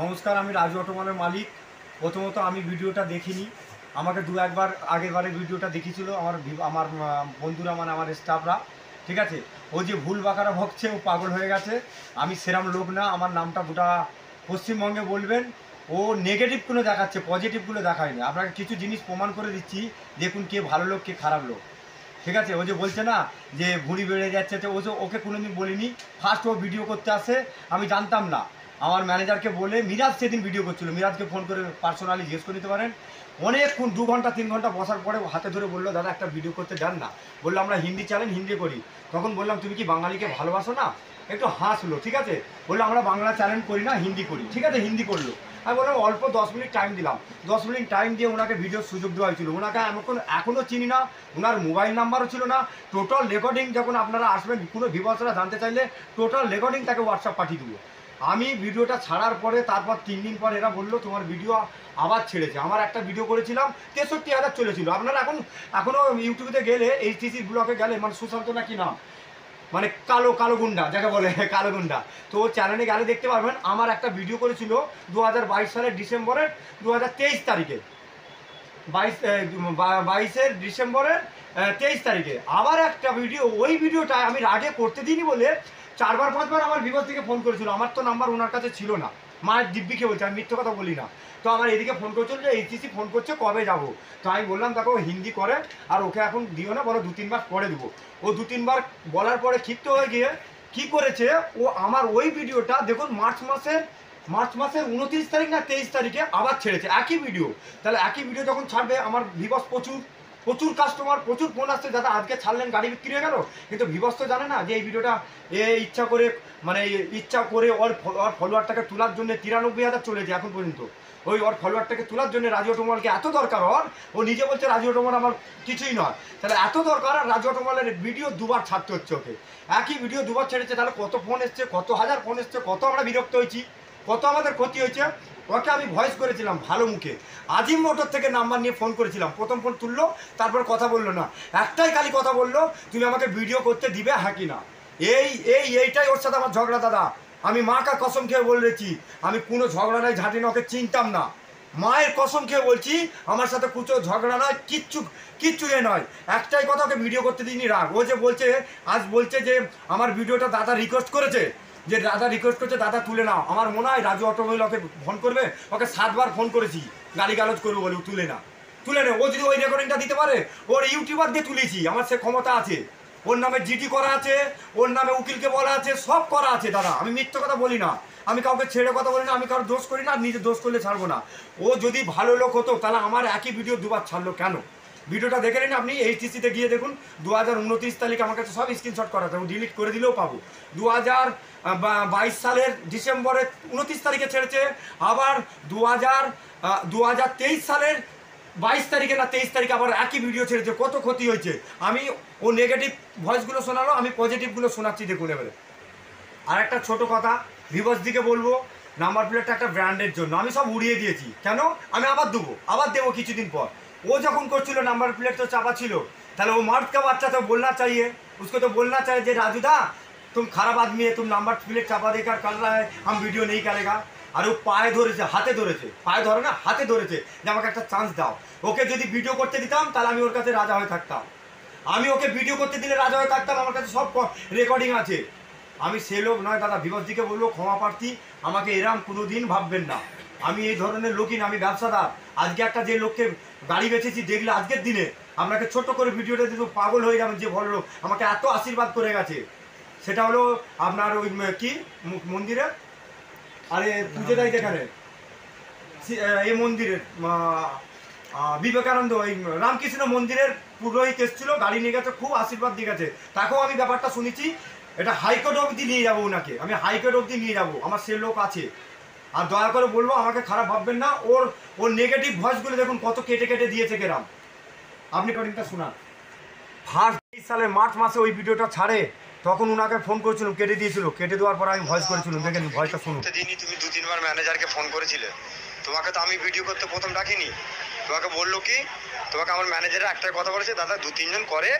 নমস্কার, আমি রাজু অটোমানের মালিক। প্রথমত আমি ভিডিওটা দেখিনি। আমাকে দু একবার আগের বারে ভিডিওটা দেখিয়েছিল আমার আমার বন্ধুরা মানে আমার স্টাফরা। ঠিক আছে? ও যে ভুল বাঁকারা ভগছে ও পাগল হয়ে গেছে। আমি সেরাম লোক না, আমার নামটা গোটা পশ্চিমবঙ্গে বলবেন। ও নেগেটিভগুলো দেখাচ্ছে পজিটিভগুলো দেখায়নি। আপনাকে কিছু জিনিস প্রমাণ করে দিচ্ছি, দেখুন কে ভালো লোক, কে খারাপ লোক। ঠিক আছে? ও যে বলছে না যে ভুঁড়ি বেড়ে যাচ্ছে, তো ও যে, ওকে কোনোদিন বলিনি। ফার্স্ট ও ভিডিও করতে আসে, আমি জানতাম না। আমার ম্যানেজারকে বলে মিরাজ সেদিন ভিডিও করছিল। মিরাজকে ফোন করে পার্সোনালি জিজ্ঞেস করে নিতে পারেন। অনেকক্ষণ, দু ঘণ্টা, তিন ঘণ্টা বসার পরে হাতে ধরে বলল, দাদা, একটা ভিডিও করতে যান না। বলল, আমরা হিন্দি চ্যানেল হিন্দি করি। তখন বললাম, তুমি কি বাঙালিকে ভালোবাসো না? একটু হাসলো, ঠিক আছে? বলল, আমরা বাংলা চ্যানেল করি না, হিন্দি করি। ঠিক আছে, হিন্দি করল। আমি বললাম, অল্প দশ মিনিট টাইম দিলাম। দশ মিনিট টাইম দিয়ে ওনাকে ভিডিওর সুযোগ দেওয়া হয়েছিল। ওনাকে এখন এখনও চিনি না, ওনার মোবাইল নাম্বারও ছিল না। টোটাল রেকর্ডিং যখন আপনারা আসবেন, কোনো ভিভার্সরা জানতে চাইলে টোটাল রেকর্ডিং তাকে হোয়াটসঅ্যাপ পাঠিয়ে দেবো। আমি ভিডিওটা ছাড়ার পরে, তারপর তিন দিন পর এরা বলল, তোমার ভিডিও আবার ছেড়েছে। আমার একটা ভিডিও করেছিলাম তেষট্টি হাজার চলেছিল। আপনারা এখন এখনও ইউটিউবে গেলে এইচটিসি ব্লকে গেলে মানে সুশান্ত না কি নাম? মানে কালো কালো গুন্ডা, যাকে বলে, কালো গুন্ডা। তো চ্যানেলে গেলে দেখতে পারবেন, আমার একটা ভিডিও করেছিল দু হাজার বাইশ সালের ডিসেম্বরের দু হাজার তেইশ তারিখে। বাইশ বাইশের ডিসেম্বরের তেইশ তারিখে। আবার একটা ভিডিও, ওই ভিডিওটা আমি আগে করতে দিইনি বলে চারবার, পাঁচবার আমার বিপদ থেকে ফোন করেছিল। আমার তো নাম্বার ওনার কাছে ছিল না। মায়ের দিব্যিকে বলছে, আমি মিথ্যে কথা বলি না। তো আমার এদিকে ফোন করেছিল যে এইচসি ফোন করছে, কবে যাব? তো আমি বললাম তাকে ও হিন্দি করে, আর ওকে এখন দিও না, বলো দু তিনবার পরে দেবো। ও দু তিনবার বলার পরে ক্ষিপ্ত হয়ে গিয়ে কি করেছে, ও আমার ওই ভিডিওটা দেখুন, মার্চ মাসের মার্চ মাসের উনত্রিশ তারিখ না, তেইশ তারিখে আবার ছেড়েছে। একই ভিডিও তাহলে একই ভিডিও যখন ছাড়বে, আমার ভিবস প্রচুর। প্রচুর কাস্টমার প্রচুর ফোন আসছে দাদা আজকে ছাড়লেন গাড়ি বিক্রি হয়ে গেল। কিন্তু ভিবস তো জানে না যে এই ভিডিওটা এ ইচ্ছা করে মানে ইচ্ছা করে ওর ওর ফলোয়ারটাকে তোলার জন্য তিরানব্বই হাজার চলেছে এখন পর্যন্ত। ওই ওর ফলোয়ারটাকে তোলার জন্য রাজু অটোমলকে এত দরকার ওর? ও নিজে বলছে রাজু অটোমল আমার কিছুই নয়। তাহলে এত দরকার আর রাজু অটোমলের ভিডিও দুবার ছাড়তে হচ্ছে ওকে। একই ভিডিও দুবার ছেড়েছে, তাহলে কত ফোন এসছে, কত হাজার ফোন এসছে, কত আমরা বিরক্ত হয়েছি। কত আমাদের ক্ষতি হয়েছে? ওকে আমি ভয়েস করেছিলাম ভালো মুখে। আজিম মোটর থেকে নাম্বার নিয়ে ফোন করেছিলাম। প্রথম ফোন তুললো, তারপর কথা বলল না। একটাই খালি কথা বলল, তুমি আমাকে ভিডিও করতে দিবে হ্যাঁ কি না? এই এই, এইটাই ওর সাথে আমার ঝগড়া, দাদা। আমি মা কা কসম খেয়ে বলেছি, আমি কোনো ঝগড়া নাই, ঝাঁটি না ওকে চিনতাম না। মায়ের কসম খেয়ে বলছি, আমার সাথে কুচো ঝগড়া নয় কিচ্ছু কিচ্ছু এ নয়। একটাই কথা ওকে ভিডিও করতে দিইনি, রাগ। ও যে বলছে, আজ বলছে যে, আমার ভিডিওটা দাদা রিকোয়েস্ট করেছে। যে দাদা রিকোয়েস্ট করছে, দাদা তুলে নাও। আমার মনে হয় রাজু অটোমোবাইল ওকে ফোন করবে, ওকে সাতবার ফোন করেছি গালি গালজ করবে বলে তুলে না। তুলে নে, ও যদি ওই রেকর্ডিংটা দিতে পারে, ওর ইউটিউবার দিয়ে তুলেছি, আমার সে ক্ষমতা আছে। ওর নামে জিডি করা আছে, ওর নামে উকিলকে বলা আছে, সব করা আছে দাদা। আমি মিথ্যে কথা বলি না। আমি কাউকে ছেড়ে কথা বলি না, আমি কারোর দোষ করি না নিজে দোষ করলে ছাড়বো না। ও যদি ভালো লোক হতো, তাহলে আমার একই ভিডিও দুবার ছাড়লো কেন? ভিডিওটা দেখে নিন, আপনি এইচটিসিতে গিয়ে দেখুন দু হাজার উনত্রিশ তারিখে আমার কাছে সব স্ক্রিনশট করা আছে ডিলিট করে দিলেও পাবো। দু হাজার বাইশ সালের ডিসেম্বরে উনত্রিশ তারিখে ছেড়েছে, আবার দু হাজার দু হাজার তেইশ সালের বাইশ তারিখে না তেইশ তারিখে আবার একই ভিডিও ছেড়েছে, কত ক্ষতি হয়েছে। আমি ও নেগেটিভ ভয়েসগুলো শোনালো, আমি পজিটিভগুলো শোনাচ্ছি, দেখুন এবারে। আর একটা ছোট কথা ভিভাস দিকে বলব নাম্বার প্লেটটা একটা ব্র্যান্ডের জন্য। আমি সব উড়িয়ে দিয়েছি। কেন? আমি আবার দেবো আবার দেবো কিছুদিন পর। ও যখন করছিল, নাম্বার প্লেট তো চাপা ছিল। তাহলে ও मर्द का बच्चा तो बोलना चाहिए उसको तो बोलना चाहिए जे राजूदा तुम खराब आदमी है নাম্বার প্লেট চাপা দেখার কাল রায় हम ভিডিও নেই করেগা। আর ও পায়ে ধরেছে, হাতে ধরেছে, পায়ে ধরে না, হাতে ধরেছে যে, আমাকে একটা চান্স দাও। ওকে যদি ভিডিও করতে দিতাম, তাহলে আমি ওর কাছে রাজা হয়ে থাকতাম। আমি ওকে ভিডিও করতে দিলে রাজা হয়ে থাকতাম, আমার কাছে সব রেকর্ডিং আছে। আমি সে লোক নয়, দাদা বিভাসজিকে বলব, ক্ষমা প্রার্থী, আমাকে এরম কোনো দিন ভাববেন না। আমি এই ধরনের লোকই না, আমি ব্যবসাদার। আজকে একটা যে লোককে গাড়ি বেচেছি, দেখলে আজকের দিনে আপনাকে ছোট করে ভিডিওটা দিতে পাগল হয়ে যাবেন যে বড় লোক আমাকে এত আশীর্বাদ করে গেছে। সেটা হলো আপনার ওই কি? মন্দিরে? আরে পুজো দেয় যেখানে এই মন্দিরের বিবেকানন্দ, ওই রামকৃষ্ণ মন্দিরের পুরোহিত এসেছিল, গাড়ি নিয়ে গেছে, খুব আশীর্বাদ দিয়ে গেছে। তাকেও আমি ব্যাপারটা শুনেছি, এটা হাইকোর্ট অবধি নিয়ে যাব ওনাকে। আমি হাইকোর্ট অবধি নিয়ে যাব, আমার সে লোক আছে। আর দয়া করে বলব, আমাকে খারাপ ভাববেন না। ওর ওর নেগেটিভ ভয়েসগুলো দেখুন কত কেটে কেটে দিয়েছে কেরাম। আপনি কটিংটা শোনান। ফার্স্ট তেইশ সালের মার্চ মাসে ওই ভিডিওটা ছাড়ে, তখন ওনাকে ফোন করেছিলাম, কেটে দিয়েছিল। কেটে দেওয়ার পর আমি ভয়েস করেছিলাম, দেখেন ভয়েসটা শুনুন। প্রতিদিনই তুমি দু, তিনবার ম্যানেজারকে ফোন করেছিলে। তোমাকে তো আমি ভিডিও করতে প্রথম ডাকিনি। তোমাকে বলল কি, তোমাকে আমার ম্যানেজারের একটাই কথা বলেছে, দাদা, দু, তিনজন করে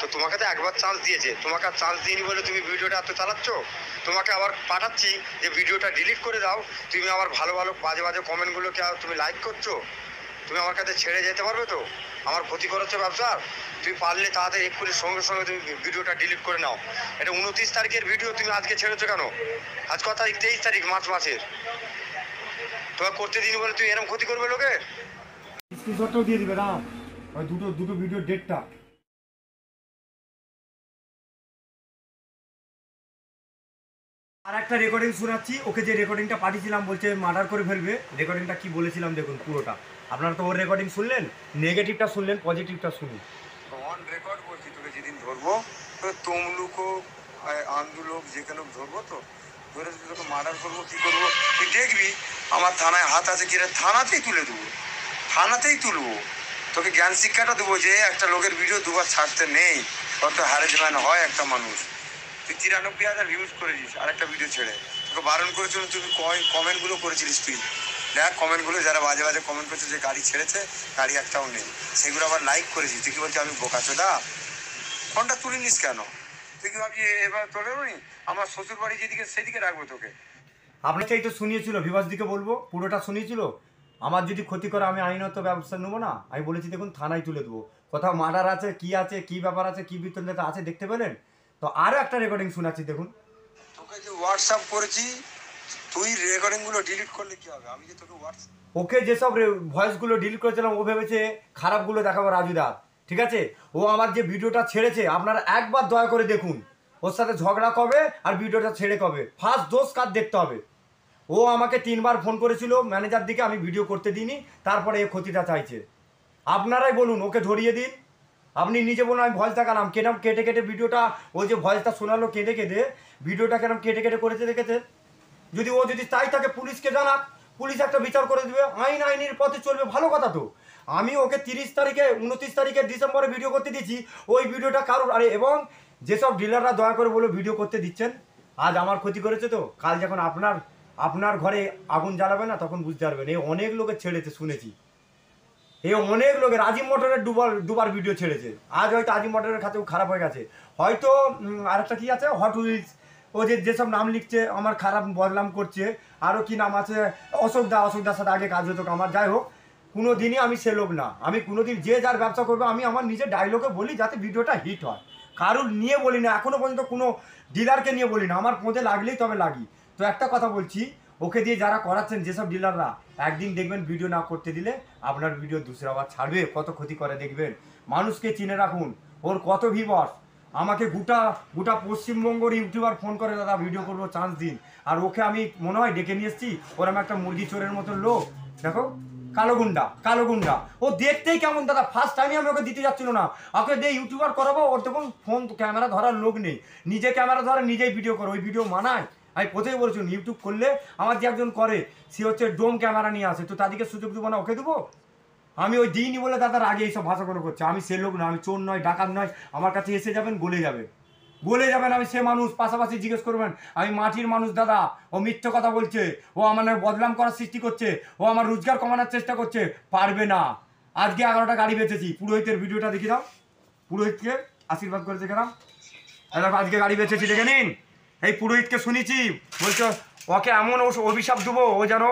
তো তোমাকে তো একবার চান্স দিয়েছে। তোমাকে আর চান্স দিইনি বলে তুমি ভিডিওটা এত চালাচ্ছ? তোমাকে আবার পাঠাচ্ছি যে ভিডিওটা ডিলিট করে দাও। তুমি আবার ভালো ভালো বাজে বাজে কমেন্টগুলোকে তুমি লাইক করছ। তুমি আমার কাছে ছেড়ে যেতে পারবে তো? আমার ক্ষতি করেছ ব্যবসার তুমি পারলে তাড়াতাড়ি এক্ষুনি সঙ্গে সঙ্গে তুমি ভিডিওটা ডিলিট করে নাও। এটা উনত্রিশ তারিখের ভিডিও তুমি আজকে ছেড়েছো কেন? আজ কত তারিখ তেইশ তারিখ, মার্চ মাসের। তোমার করতে দিন বলে তুমি এরকম ক্ষতি করবে স্ক্রিনশটটাও দিয়ে দিবে না। দুটো দুটো ভিডিও ডেটটা আর একটা রেকর্ডিং শোনাচ্ছি, ওকে যে রেকর্ডিংটা পাঠিয়েছিলাম, বলছে মার্ডার করে ফেলবে। রেকর্ডিংটা কি বলেছিলাম দেখুন পুরোটা। আপনারা তো ওর রেকর্ডিং শুনলেন? নেগেটিভটা শুনলেন পজিটিভটা শুনুন। অন রেকর্ড বলছি তোকে যেদিন ধরবো তো তমলুকও আন্দোলক যে কেন ধরবো তো। ধরে তোকে মার্ডার করব, কি করব? তুই দেখবি, আমার থানায় হাত আছে কিনা থানাতেই তুলে দেবো। থানাতেই তুলবো। তোকে জ্ঞান শিক্ষাটা দেবো যে একটা লোকের ভিডিও দুবার ছাড়তে নেই। কত হ্যারেসম্যান হয় একটা মানুষ। তুই তিরানব্বই হাজার ভিউজ করেছিস আর একটা ভিডিও ছেড়ে। তোকে বারণ করেছিল তুই কমেন্টগুলো করেছিলিস তুই। দেখ কমেন্টগুলো যারা বাজে বাজে কমেন্ট করছে, যে গাড়ি ছেড়েছে, গাড়ি একটাও নেই। সেগুলো আবার লাইক করেছিস। তুই কি বলছিস, আমি বোকাচোদা ফোনটা তুলিনিস কেন? তুই কি ভাবছি এবার তোলে নি? আমার শ্বশুর বাড়ি যেদিকে, সেদিকে রাখব তোকে। আপনার চাই তো শুনিয়েছিল বিভাস দিকে বলব, পুরোটা শুনিয়েছিল? আমার যদি ক্ষতি করে আমি আইনত ব্যবস্থা নেব না? আমি বলেছি, দেখুন, থানায় তুলে দেবো। কোথাও মার্ডার আছে, কি আছে, কি ব্যাপার আছে, কি বিতন্ডতা আছে, দেখতে পেলেন? তো আরও একটা রেকর্ডিং শোনাচ্ছি দেখুন। তোকে যে হোয়াটসঅ্যাপ করেছি তুই রেকর্ডিংগুলো ডিলিট করলে কি হবে? আমি যে তোকে হোয়াটসঅ্যাপ ওকে যেসব ভয়েসগুলো ডিলিট করেছিলাম ও ভেবেছে খারাপগুলো দেখাবো রাজুদা ঠিক আছে? ও আমার যে ভিডিওটা ছেড়েছে আপনারা একবার দয়া করে দেখুন। ওর সাথে ঝগড়া কবে আর ভিডিওটা ছেড়ে কবে? ফার্স্ট দোষ কাজ দেখতে হবে? ও আমাকে তিনবার ফোন করেছিল ম্যানেজার দিকে আমি ভিডিও করতে দিইনি তারপরে এ ক্ষতিটা চাইছে। আপনারাই বলুন ওকে ধরিয়ে দিন। আপনি নিজে বলুন, আমি ভয়েস দেখালাম কেরম কেটে কেটে ভিডিওটা, ও যে ভয়েসটা শোনালো কেঁদে কেঁদে ভিডিওটা কেরম কেটে কেটে করেছে দেখেছে? যদি ও যদি তাই থাকে, পুলিশকে জানাক, পুলিশ একটা বিচার করে দেবে। আইন আইনের পথে চলবে, ভালো কথা তো। আমি ওকে তিরিশ তারিখে, উনত্রিশ তারিখে ডিসেম্বরে ভিডিও করতে দিচ্ছি ওই ভিডিওটা কারোর? আরে, এবং যেসব ডিলাররা দয়া করে বলে ভিডিও করতে দিচ্ছেন, আজ আমার ক্ষতি করেছে তো। কাল যখন আপনার আপনার ঘরে আগুন জ্বালাবে না, তখন বুঝতে পারবেন। এই অনেক লোকের ছেড়েছে শুনেছি। এই অনেক লোকের, আজিম মোটরের দুবার দুবার ভিডিও ছেড়েছে। আজ হয়তো আজিম মোটরের খাতেও খারাপ হয়ে গেছে। হয়তো আরেকটা কি আছে? হট উইলস ও যে, যেসব নাম লিখছে, আমার খারাপ বদনাম করছে। আরও কি নাম আছে? অশোক দা, অশোক দার সাথে আগে কাজ হতো আমার যাই হোক কোনো দিনই আমি সে লোক না। আমি কোনো দিন যে যার ব্যবসা করব, আমি আমার নিজের ডায়লগে বলি যাতে ভিডিওটা হিট হয়। কারুর নিয়ে বলি না। এখনও পর্যন্ত কোনো ডিলারকে নিয়ে বলি না। আমার পদে লাগলেই তবে লাগি। তো একটা কথা বলছি ওকে দিয়ে যারা করাচ্ছেন যেসব ডিলাররা, একদিন দেখবেন ভিডিও না করতে দিলে আপনার ভিডিও দুসরা আবার ছাড়বে, কত ক্ষতি করে দেখবেন। মানুষকে চিনে রাখুন, ওর কত ভিবর্স আমাকে গোটা গোটা পশ্চিমবঙ্গের ইউটিউবার ফোন করে, দাদা ভিডিও করব চান্স দিন। আর ওকে আমি, মনে হয় ডেকে নিয়ে এসেছি ওরম একটা মুরগি চোরের মতো লোক। দেখো, কালো গুন্ডা কালো গুন্ডা। ও দেখতেই কেমন, দাদা ফার্স্ট টাইমে আমি ওকে দিতে যাচ্ছিল না। ওকে দিয়ে ইউটিউবার করাবো, ওর দেখুন ফোন ক্যামেরা ধরার লোক নেই। নিজে ক্যামেরা ধরে, নিজেই ভিডিও করো। ওই ভিডিও মানায়। আমি প্রথমে বলেছিলাম ইউটিউব করলে আমার যে একজন করে, সে হচ্ছে ডোম ক্যামেরা নিয়ে আসে। তো তাদেরকে সুযোগ দেবো না, ওকে দেবো? আমি ওই দিইনি বলে দাদার আগে এইসব ভাষাগুলো করছে। আমি সে লোক না, আমি চোর নয়, ডাকাত নয়, আমার কাছে এসে যাবেন, গলে যাবে। বলে যাবেন, আমি সে মানুষ, পাশাপাশি জিজ্ঞেস করবেন, আমি মাটির মানুষ দাদা, ও মিথ্যে কথা বলছে, ও আমার নামে বদনাম করার সৃষ্টি করছে, ও আমার রোজগার কমানোর চেষ্টা করছে, পারবে না। আজকে এগারোটা গাড়ি বেচেছি। পুরোহিতের ভিডিওটা দেখে দাও পুরোহিতকে আশীর্বাদ করেছে দেখো আজকে গাড়ি বেচেছি, দেখে নিন। এই পুরোহিতকে শুনেছি, বলছো, ওকে এমন অভিশাপ দেবো, ও যেন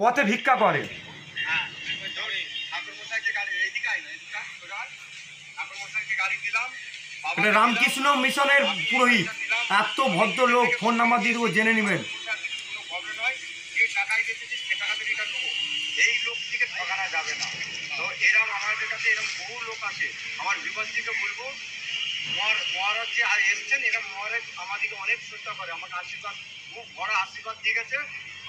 পথে ভিক্ষা করে। রামকৃষ্ণ মিশনের পুরোহিত, এত ভদ্র লোক ফোন নাম্বার দিয়ে দেবো, জেনে নেবেন। আমাদের কাছে বহু লোক আছে। আমার বিপদ থেকে বলব মহার মহারাজ যে আর এসছেন এরম মহারাজ আমাদেরকে অনেক শ্রদ্ধা করে আমাকে আশীর্বাদ খুব বড় আশীর্বাদ দিয়ে গেছে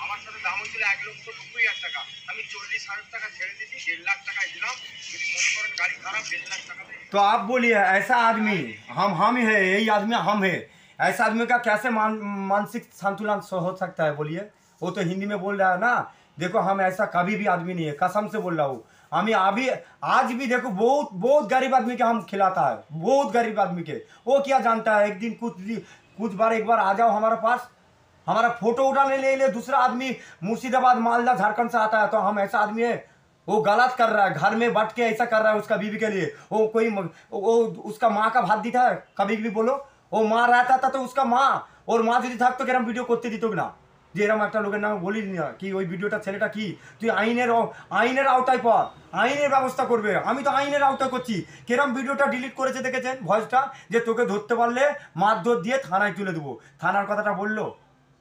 আমার সাথে দাম হয়েছিল এক লক্ষ নব্বই হাজার টাকা আমি চল্লিশ হাজার টাকা ছেড়ে দিয়েছি দেড় লাখ টাকায় দিলাম যদি মনে করেন গাড়ি খারাপ দেড় লাখ টাকা দিয়ে तो आप बोलिए ऐसा आदमी हम हम है यही आदमी हम है ऐसा आदमी का कैसे मान मानसिक संतुलन स- हो सकता है बोलिए वो तो हिंदी में बोल रहा है ना देखो हम ऐसा कभी भी आदमी नहीं है कसम से बोल रहा हूँ हम अभी, आज भी देखो, बहुत बहुत गरीब आदमी के हम खिलाता है। बहुत गरीब आदमी के। वो क्या जानता है? एक दिन कुछ कुछ बार, एक बार आ जाओ हमारे पास। हमारा फ़ोटो उठा ले ले, दूसरा आदमी मुर्शिदाबाद, मालदा, झारखंड से आता है। तो हम ऐसा आदमी है, वो गलत कर रहा है। घर में बट के ऐसा कर रहा है उसका बीवी के लिए। वो कोई वो उसका माँ का भात दिता है कभी भी बोलो। वो माँ रहता था तो उसका माँ, और माँ जो थक तो कह रहा वीडियो करते दी तो ना। যে এরকম একটা লোকের নাম বলিস না। কি ওই ভিডিওটা ছেলেটা কি? তুই আইনের আইনের আওতায় পা আইনের ব্যবস্থা করবে। আমি তো আইনের আওতায় করছি। কেরম ভিডিওটা ডিলিট করেছে দেখেছেন? ভয়েসটা? যে তোকে ধরতে পারলে মারধর দিয়ে থানায় তুলে দেবো। থানার কথাটা বলল।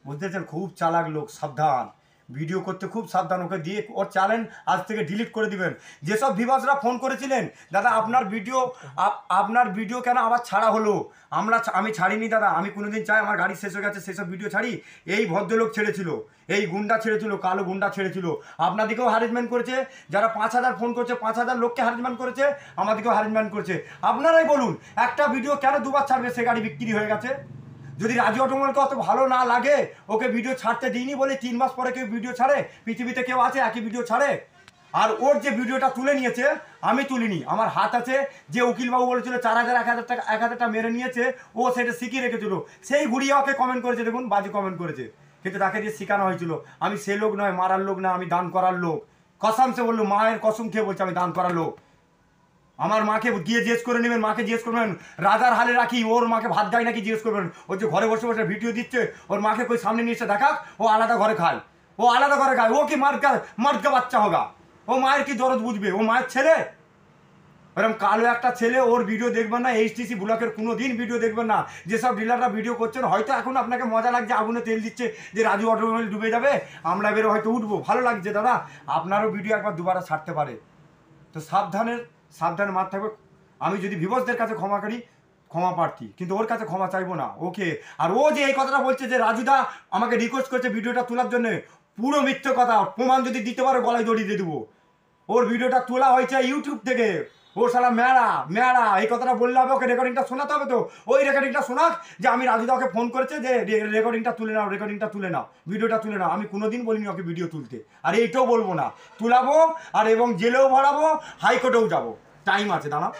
বুঝতেছেন খুব চালাক লোক, সাবধান। ভিডিও করতে খুব সাবধান ওকে দিয়ে ওর চ্যানেল আজ থেকে ডিলিট করে দিবেন। যেসব ভিভাসরা ফোন করেছিলেন, দাদা আপনার ভিডিও, আপ- আপনার ভিডিও কেন আবার ছাড়া হলো? আমরা আমি ছাড়িনি দাদা, আমি কোনোদিন চাই আমার গাড়ি শেষ হয়ে গেছে, সেসব ভিডিও ছাড়ি। এই ভদ্রলোক ছেড়েছিল, এই গুন্ডা ছেড়েছিল, কালো গুন্ডা ছেড়েছিল। আপনাদেরকেও হ্যারেসমেন্ট করেছে, যারা পাঁচ হাজার ফোন করছে, পাঁচ হাজার লোককে হ্যারেসমেন্ট করেছে, আমাদেরকেও হ্যারেসমেন্ট করেছে। আপনারাই বলুন, একটা ভিডিও কেন দুবার ছাড়বে, সে গাড়ি বিক্রি হয়ে গেছে? যদি রাজু অটোমলকে অত ভালো না লাগে, ওকে ভিডিও ছাড়তে দিইনি বলে তিন মাস পরে কেউ ভিডিও ছাড়ে? পৃথিবীতে কেউ আছে একই ভিডিও ছাড়ে? আর ওর যে ভিডিওটা তুলে নিয়েছে, আমি তুলিনি। আমার হাত আছে, যে উকিলবাবু বলেছিল চার হাজার, এক হাজার টাকা, এক হাজারটা মেরে নিয়েছে, ও সেটা শিখিয়ে রেখেছিল। সেই ঘুরিয়ে ওকে কমেন্ট করেছে, দেখুন, বাজে কমেন্ট করেছে। কিন্তু তাকে দিয়ে শেখানো হয়েছিল, আমি সে লোক নয়, মারার লোক না, আমি দান করার লোক। কসম সে বলল, মায়ের কসম খেয়ে বলছে, আমি দান করার লোক। আমার মাকে গিয়ে জিজ্ঞেস করে নেবেন, মাকে জিজ্ঞেস করবেন রাজার হালে রাখি, ওর মাকে ভাত দেয় নাকি জিজ্ঞেস করবেন। ও যে ঘরে বসে বসে ভিডিও দিচ্ছে, ওর মাকে কই সামনে নিয়ে এসে দেখাক, ও আলাদা ঘরে খায়। ও আলাদা ঘরে খায়, ও কি মার্কা মার্কা বাচ্চা হোগা? ও মায়ের কি দরদ বুঝবে? ও মায়ের ছেলে? এরকম কালো একটা ছেলে, ওর ভিডিও দেখবেন না এইচটিসি ব্লকের কোনো দিন ভিডিও দেখবেন না। যেসব ডিলাররা ভিডিও করছেন, হয়তো এখন আপনাকে মজা লাগছে, আগুনে তেল দিচ্ছে যে রাজু অটোমোবাইল ডুবে যাবে, আমরা বেরো হয়তো উঠবো। ভালো লাগছে দাদা, আপনারও ভিডিও একবার দুবার ছাড়তে পারে। তো সাবধানের সাবধানে মার থাকবে। আমি যদি বিবসদের কাছে ক্ষমা করি, ক্ষমা প্রার্থী। কিন্তু ওর কাছে ক্ষমা চাইব না। ওকে? আর ও যে এই কথাটা বলছে যে রাজুদা আমাকে রিকোয়েস্ট করছে ভিডিওটা তোলার জন্য, পুরো মিথ্যে কথা। প্রমাণ যদি দিতে পারো গলায় দড়ি দিয়ে দেবো। ওর ভিডিওটা তোলা হয়েছে ইউটিউব থেকে। ও সালা মেড়া মেড়া এই কথাটা বললে হবে, ওকে রেকর্ডিংটা শোনাতে হবে তো? ওই রেকর্ডিংটা শোনাক যে, আমি রাজুদা ওকে ফোন করেছে যে রেকর্ডিংটা তুলে নাও রেকর্ডিংটা তুলে নাও, ভিডিওটা তুলে নাও। আমি কোনোদিন বলিনি ওকে ভিডিও তুলতে। আর এইটাও বলব না। তুলাবো আর এবং জেলেও ভরাবো, হাইকোর্টেও যাব। টাইম আছে দাঁড়াও